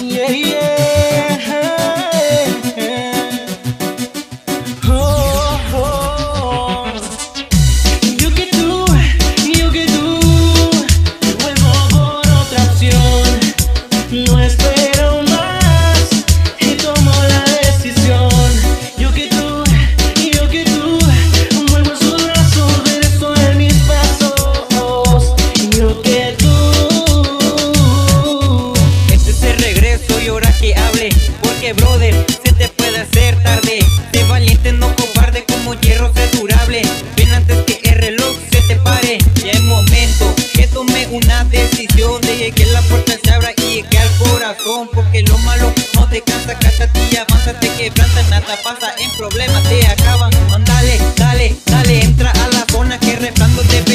Yeah, yeah. Que tú, yo que tú, vuelvo otra se te puede hacer tarde. Sé valiente, no cobarde, como hierro, sé durable. Ven antes que el reloj se te pare. Ya es momento que tome una decisión de que la puerta se abra y llegue al corazón. Porque lo malo no te cansa, casa a ti, avanza, te quebranta, nada pasa en problemas, te acaban. Mandale, dale, dale, entra a la zona que resplandor te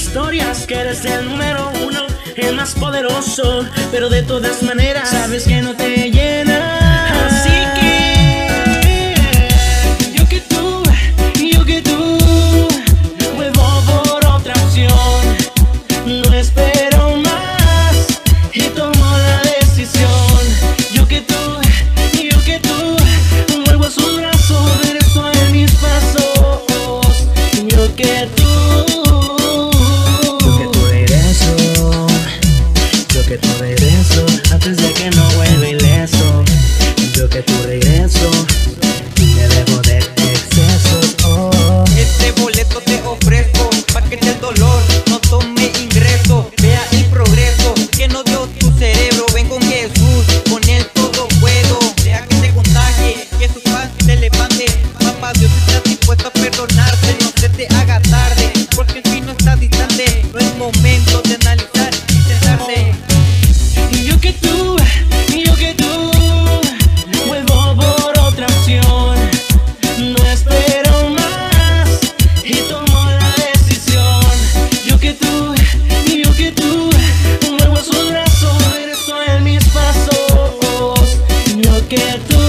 historias que eres el número uno, el más poderoso, pero de todas maneras sabes que que tú